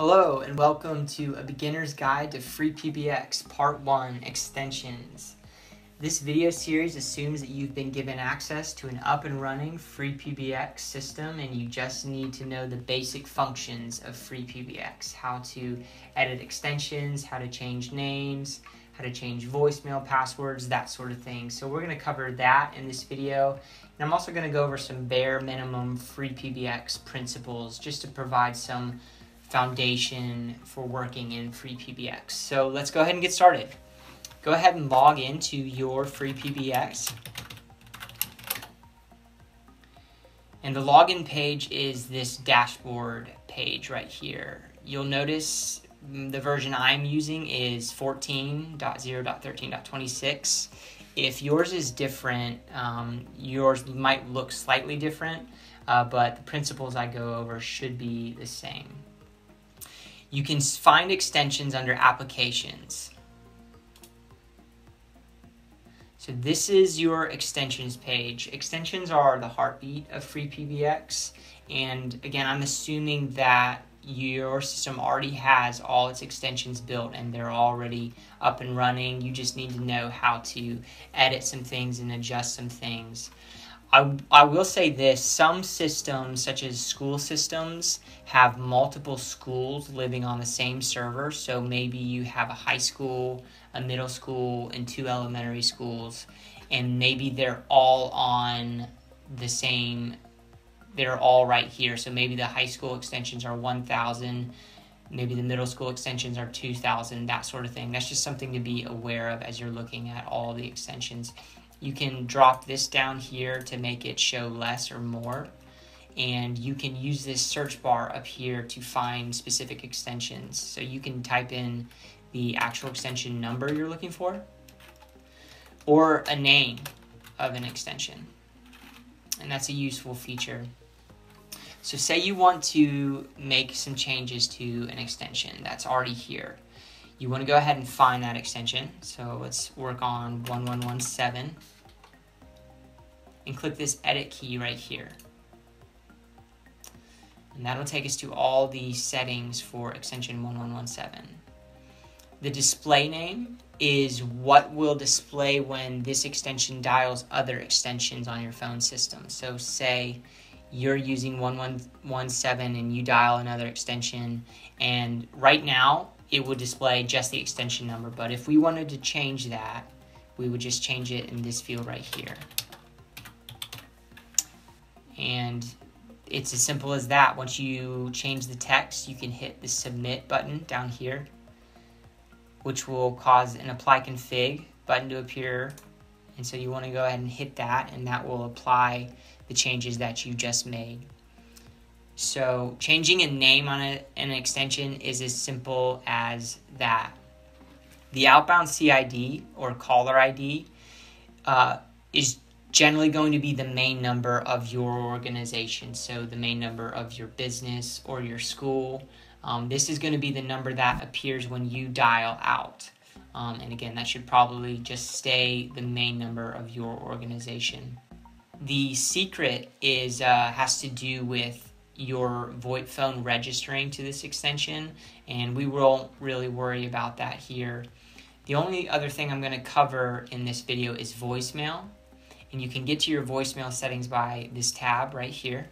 Hello and welcome to a beginner's guide to Free PBX Part 1 Extensions. This video series assumes that you've been given access to an up and running Free PBX system and you just need to know the basic functions of Free PBX, how to edit extensions, how to change names, how to change voicemail passwords, that sort of thing. So we're going to cover that in this video. And I'm also going to go over some bare minimum Free PBX principles just to provide some foundation for working in free PBX. So let's go ahead and get started. Go ahead and log into your free PBX. And the login page is this dashboard page right here. You'll notice the version I'm using is 14.0.13.26. If yours is different, um, yours might look slightly different, uh, but the principles I go over should be the same. You can find extensions under applications. So this is your extensions page. Extensions are the heartbeat of FreePBX. And again, I'm assuming that your system already has all its extensions built and they're already up and running. You just need to know how to edit some things and adjust some things. I, I will say this some systems, such as school systems, have multiple schools living on the same server. So maybe you have a high school, a middle school, and two elementary schools, and maybe they're all on the same, they're all right here. So maybe the high school extensions are 1,000, maybe the middle school extensions are 2,000, that sort of thing. That's just something to be aware of as you're looking at all the extensions. You can drop this down here to make it show less or more. And you can use this search bar up here to find specific extensions. So you can type in the actual extension number you're looking for or a name of an extension. And that's a useful feature. So say you want to make some changes to an extension that's already here. You want to go ahead and find that extension. So let's work on 1117 and click this edit key right here. And that'll take us to all the settings for extension 1117. The display name is what will display when this extension dials other extensions on your phone system. So say you're using 1117 and you dial another extension and right now it would display just the extension number. But if we wanted to change that, we would just change it in this field right here. And it's as simple as that. Once you change the text, you can hit the submit button down here, which will cause an apply config button to appear. And so you want to go ahead and hit that, and that will apply the changes that you just made. So changing a name on a, an extension is as simple as that. The outbound CID or caller ID uh, is generally going to be the main number of your organization. So the main number of your business or your school. Um, this is going to be the number that appears when you dial out. Um, and again, that should probably just stay the main number of your organization. The secret is uh, has to do with your VoIP phone registering to this extension, and we won't really worry about that here. The only other thing I'm going to cover in this video is voicemail, and you can get to your voicemail settings by this tab right here.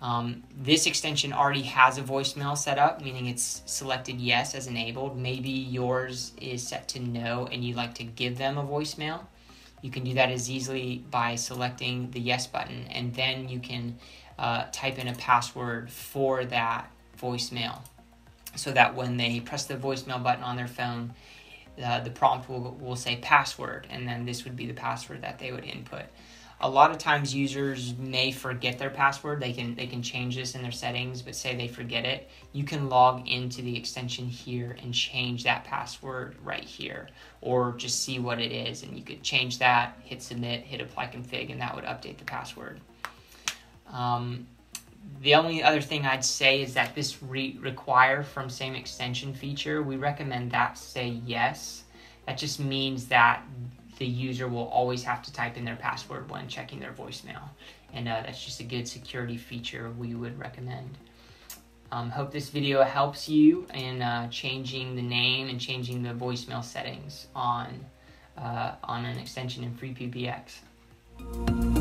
Um, this extension already has a voicemail set up, meaning it's selected yes as enabled. Maybe yours is set to no and you'd like to give them a voicemail. You can do that as easily by selecting the yes button, and then you can uh, type in a password for that voicemail so that when they press the voicemail button on their phone, uh, the prompt will, will say password, and then this would be the password that they would input. A lot of times users may forget their password. They can they can change this in their settings, but say they forget it, you can log into the extension here and change that password right here, or just see what it is, and you could change that, hit submit, hit apply config, and that would update the password. Um, the only other thing I'd say is that this re require from same extension feature, we recommend that say yes. That just means that the user will always have to type in their password when checking their voicemail. And uh, that's just a good security feature we would recommend. Um, hope this video helps you in uh, changing the name and changing the voicemail settings on uh, on an extension in FreePBX.